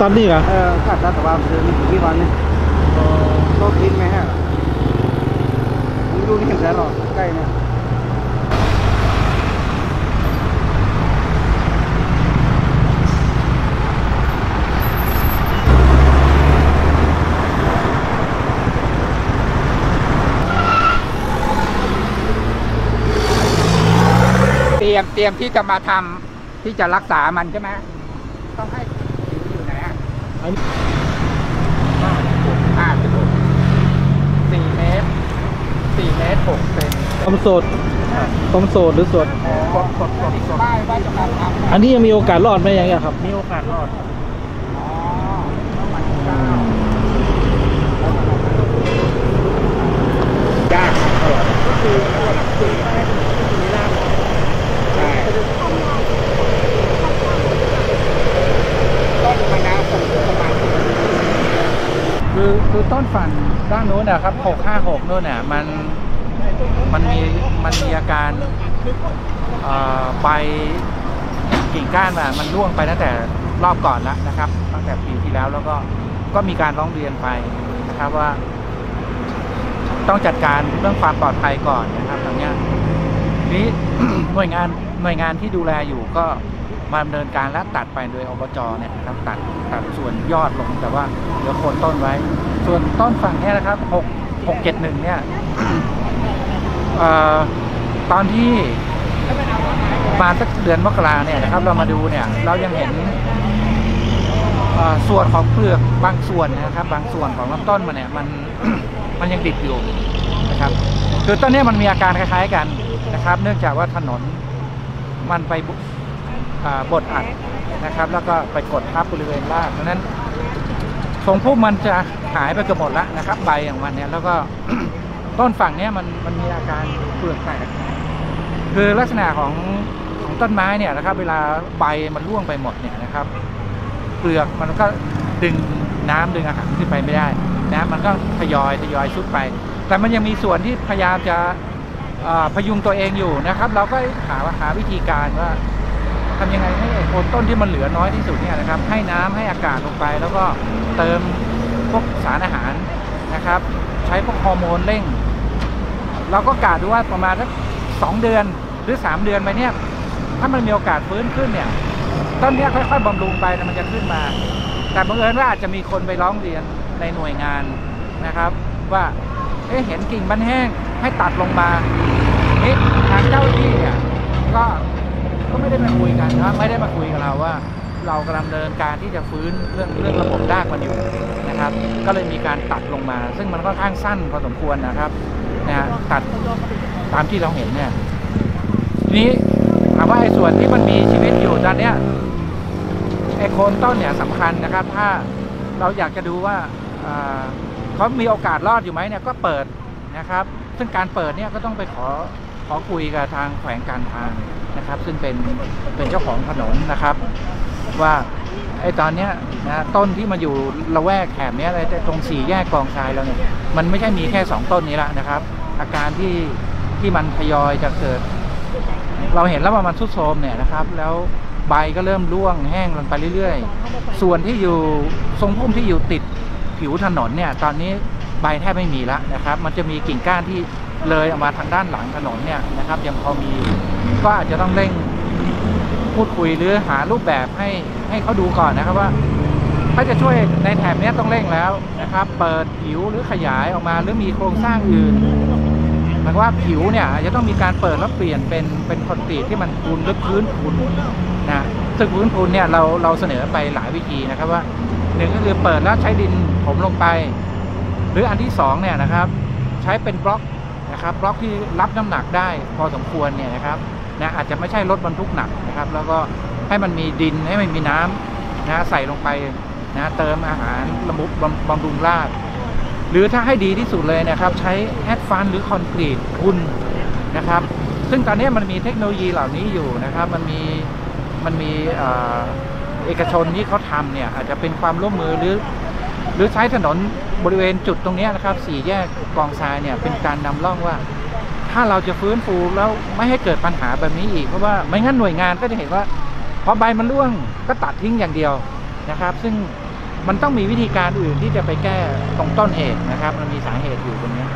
ตอนนี้เหรอเออขาดรัฐบาลเดือนนี้กี่วันเนี่ยรถกินไหมฮะผมอยู่นี่เห็นแล้วหรอใกล้เนี่ยเตรียมเตรียมที่จะมาทำที่จะรักษามันใช่ไหมต้องให้ผิวอยู่ไหน อะอันนี้ห้าสิบหกสี่เมตรสี่เมตรหกเซนต้มสดต้มสดหรือสดกดกดกดกดป้ายว่าจะมาทำอันนี้ยังมีโอกาสรอดไหมอย่างเงี้ยครับ มีโอกาสรอดอ๋อมันเก้ายากตลอดก็คือคือมีรากใช่ต้นมะนาวสูงประมาณคือคือ ต้นฝั่งด้านนู้นนะครับ656นู้นเนี่ยมันมันมีมันมีอาการใบกิ่งก้านอะมันร่วงไปตั้งแต่รอบก่อนแล้วนะครับ ตั้งแต่ปีที่แล้วแล้วก็ก็มีการร้องเรียนไปนะครับว่า ต้องจัดการเรื่องความปลอดภัยก่อนนะครับตรงเนี้ยนี้หน่วยงานหน่วยงานที่ดูแลอยู่ก็ มาดำเนินการและตัดไปโดยอบจเนี่ยนะครับตัดตัดส่วนยอดลงแต่ว่าเหลือโคนต้นไว้ ส่วนต้นฝั่งเนี้ยนะครับหกหกเจ็ดหนึ่งเนี่ยออตอนที่มาสักเดือนมกราเนี่ยนะครับเรามาดูเนี่ยเรายังเห็นส่วนของเปลือกบางส่วนนะครับ บางส่วนของลำต้นมันเนี่ยมันมันยังดิบอยู่นะครับ คือต้นนี้มันมีอาการคล้ายๆกันนะครับ เนื่องจากว่าถนนมันไป บดอัดนะครับ แล้วก็ไปกดทับบริเวณรากดังนั้นทรงพุ่มมันจะหายไปเกือบหมดแล้วนะครับ ใบของมันเนี่ยแล้วก็ต้นฝั่งเนี้ยมันมันมีอาการเปลือกแตกคือลักษณะของของต้นไม้เนี่ยนะครับ เวลาใบมันร่วงไปหมดเนี่ยนะครับ เปลือกมันก็ดึงน้ำดึงอาหารขึ้นไปไม่ได้นะมันก็ทยอยทยอยซุดไป แต่มันยังมีส่วนที่พยายามจะพยุงตัวเองอยู่นะครับ เราก็หาหาวิธีการว่า ทำยังไงให้โคนต้นที่มันเหลือน้อยที่สุดเนี่ยนะครับ ให้น้ำให้อากาศลงไป แล้วก็เติมพวกสารอาหารนะครับ ใช้พวกฮอร์โมนเร่ง เราก็กะดูว่าประมาณสักสองเดือนหรือสามเดือนไปเนี่ย ถ้ามันมีโอกาสฟื้นขึ้นเนี่ย ต้นเนี้ยค่อยๆบำรุงไปนะมันจะขึ้นมา แต่บังเอิญว่าอาจจะมีคนไปร้องเรียนในหน่วยงานนะครับ ว่าเอ๊ะเห็นกิ่งมันแห้งให้ตัดลงมานี่ทางเจ้าที่เนี่ยก็ ก็ไม่ได้มาคุยกันนะไม่ได้มาคุยกับเราว่า เรากำลังดำเนินการที่จะฟื้นเรื่องเรื่องระบบรากมันอยู่นะครับ ก็เลยมีการตัดลงมา ซึ่งมันค่อนข้างสั้นพอสมควรนะครับนะฮะตัดตามที่เราเห็นเนี่ยทีนี้ถามว่าไอ้ส่วนที่มันมีชีวิตอยู่ตอนเนี้ยไอ้โคนต้นเนี่ยสำคัญนะครับ ถ้าเราอยากจะดูว่าอ่าเขามีโอกาสรอดอยู่ไหมเนี่ยก็เปิดนะครับ ซึ่งการเปิดเนี่ยก็ต้องไปขอขอคุยกับทางแขวงการทาง นะครับซึ่งเป็นเป็นเจ้าของถนนนะครับ ว่าไอ้ตอนเนี้ยนะต้นที่มาอยู่ละแวกแถบเนี้ยอะไรแต่ตรงสี่แยกกองชายเราเนี่ยมันไม่ใช่มีแค่สองต้นนี้ละนะครับ อาการที่ที่มันทยอยจะเกิด เราเห็นแล้วว่ามันทรุดโทรมเนี่ยนะครับ แล้วใบก็เริ่มร่วงแห้งลงไปเรื่อยๆ ส่วนที่อยู่ทรงพุ่มที่อยู่ติดผิวถนนเนี่ยตอนนี้ใบแทบไม่มีแล้วนะครับ มันจะมีกิ่งก้านที่เลยออกมาทางด้านหลังถนนเนี่ยนะครับ ยังพอมี ก็อาจจะต้องเร่งพูดคุยหรือหารูปแบบให้ให้เขาดูก่อนนะครับว่า ถ้าจะช่วยในแถบนี้ต้องเร่งแล้วนะครับ เปิดผิวหรือขยายออกมาหรือมีโครงสร้างอื่นหมายว่าผิวเนี่ยอาจจะต้องมีการเปิดแล้วเปลี่ยนเป็นเป็นคอนกรีตที่มันปูนลึกพื้นปูนนะซึ่งพื้นปูนเนี่ยเราเราเสนอไปหลายวิธีนะครับว่าหนึ่งก็คือเปิดแล้วใช้ดินถมลงไป หรืออันที่สองเนี่ยนะครับ ใช้เป็นบล็อก นะครับบล็อกที่รับน้ำหนักได้พอสมควรเนี่ยนะครับนะอาจจะไม่ใช่รถบรรทุกหนักนะครับ แล้วก็ให้มันมีดินให้มันมีน้ำนะใส่ลงไปนะเติมอาหารระบุบบำรุงรากหรือถ้าให้ดีที่สุดเลยนะครับ ใช้แอดฟันหรือคอนกรีตทุนนะครับ ซึ่งตอนนี้มันมีเทคโนโลยีเหล่านี้อยู่นะครับ มันมีมันมีเอ่อเอกชนที่เขาทำเนี่ยอาจจะเป็นความร่วมมือหรือ หรือใช้ถนนบริเวณจุดตรงนี้นะครับสี่แยกกองทรายเนี่ยเป็นการนำร่องว่า ถ้าเราจะฟื้นฟูแล้วไม่ให้เกิดปัญหาแบบนี้อีกเพราะว่าไม่งั้นหน่วยงานก็จะเห็นว่าพอใบมันร่วงก็ตัดทิ้งอย่างเดียวนะครับ ซึ่งมันต้องมีวิธีการอื่นที่จะไปแก้ตรงต้นเหตุนะครับ มันมีสาเหตุอยู่ตรงนี้